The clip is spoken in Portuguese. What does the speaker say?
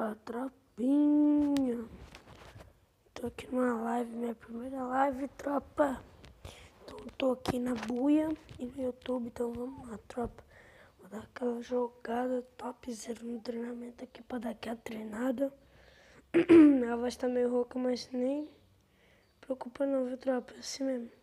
Fala, tropinha. Tô aqui numa live, minha primeira live, tropa. Então tô aqui na buia e no YouTube, então vamos lá, tropa. Vou dar aquela jogada top zero no treinamento aqui pra dar aquela treinada. Minha voz tá meio rouca, mas nem preocupa não, viu, tropa? É assim mesmo.